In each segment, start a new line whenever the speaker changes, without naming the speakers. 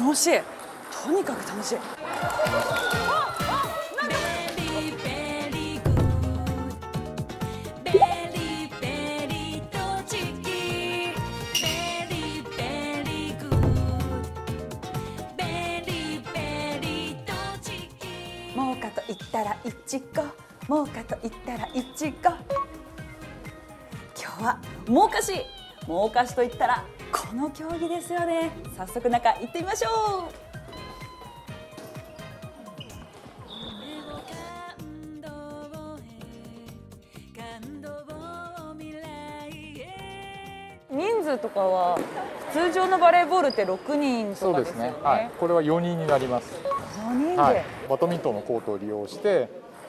楽しい。とにかく楽しい。もうかと言ったらいちご。もうかと言ったらいちご。今日はもうかし。もうかしと言ったらこの競技ですよね早速中行ってみましょう人数とかは通常のバレーボールって6人
そうで
とかですすよね
ね。はい。これは4人になります。
4人で、
はい。バドミントンのコートを利用して、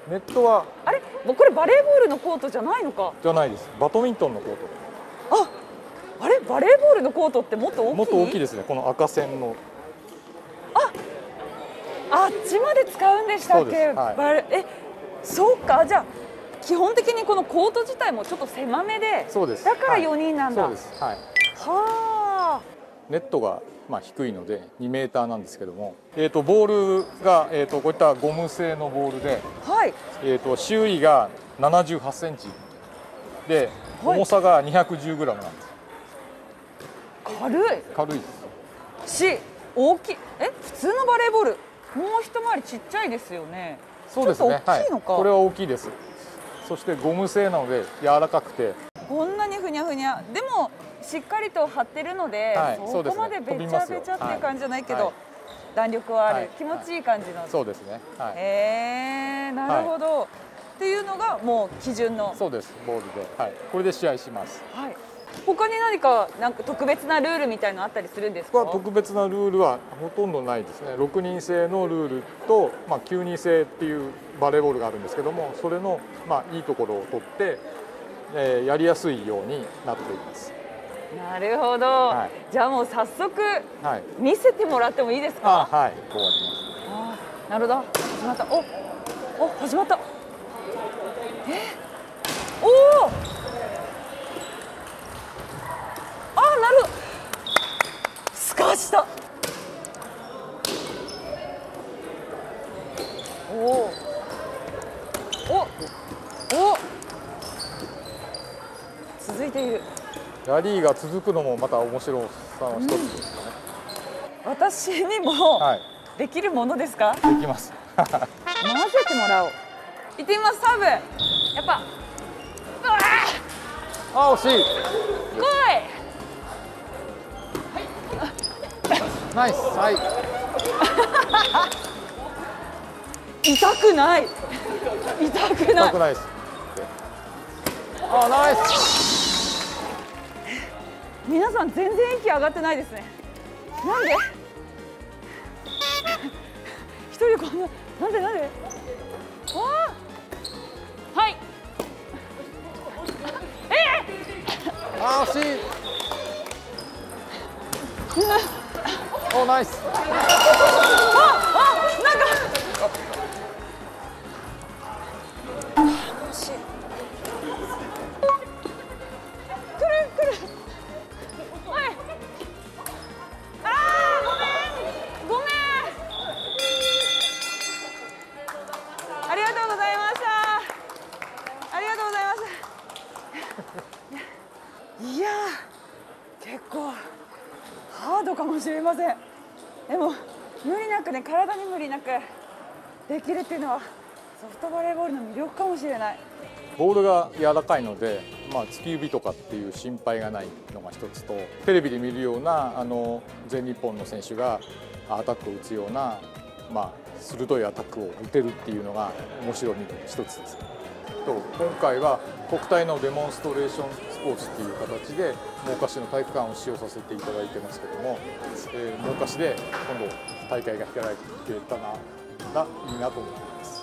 ネットは
あれ？もうこれバレーボールのコートじゃないのか？
じゃないです。バドミントンのコー
ああれバレーボールのコートってもっと大き
ト。
い？
もっと大きいですね。この赤線の。
あっちまで使うんでしたっ
そうで
け、
すはい
バレえそうかじゃあ基本的にこのコート自体もちょっと狭めで
そうです。
だから
はい
4人なんだ、
そうです。はい。
は
ネットがまあ低いので2メーターなんですけども、えっ、とボールがえっ、とこういったゴム製のボールで、
あはい
えっ、と周囲が78センチで
はい
重さが210グラムなんです。
軽い
軽いです。
し大きいえ普通のバレーボールもう一回りちっちゃいですよね
そうですね。
ちょっと大きいのか
はい。これは大きいです。そしてゴム製なので柔らかくて、
こんなにふにゃふにゃでもしっかりと張ってるので、
はい
そこまでべちゃべちゃっていう感じじゃないけど、
はい
弾力はある、
はい
気持ちいい感じの、
そうですね。はい。
へえなるほど、っていうのがもう基準の
そうです。ボールで、はい。これで試合します。
はい他に何かなんか特別なルールみたいのあったりするんですか？
特別なルールはほとんどないですね。6人制のルールと、まあ、9人制っていうバレーボールがあるんですけども、それの、まあ、いいところを取って、えーやりやすいようになっています。
なるほど、
はい
じゃあもう早速
はい。
見せてもらってもいいです
あ、
か
はい。こうやり
あーなるほど始まったおお始まったえおおあーなるほどすかしたおおおお続いている。
ラリーが続くのもまた面白さの一つですかね。
私にも
はい。
できるものですか、
できます。
混ぜてもらおう行ってみますサーブやっぱ
あ、惜しい。
ー来
ナイス。はい。
い痛くない。痛くない。
痛くないです。あ、ナイス。
皆さん全然息上がってないですね。なんで？一人こんななんでなんで？あ。ーはい。
あ、惜しい。お、ナイス。
あなんかいや結構ハードかもしれませんでも無理なくね体に無理なくできるっていうのはソフトバレーボールの魅力かもしれない
ボールが柔らかいので、まあ、突き指とかっていう心配がないのが一つとテレビで見るようなあの全日本の選手がアタックを打つような、まあ、鋭いアタックを打てるっていうのが面白みの一つです。と今回は国体のデモンストレーションスポーツという形で真岡市の体育館を使用させていただいてますけども、えー真岡市で今度大会が開けたらいいなと思います。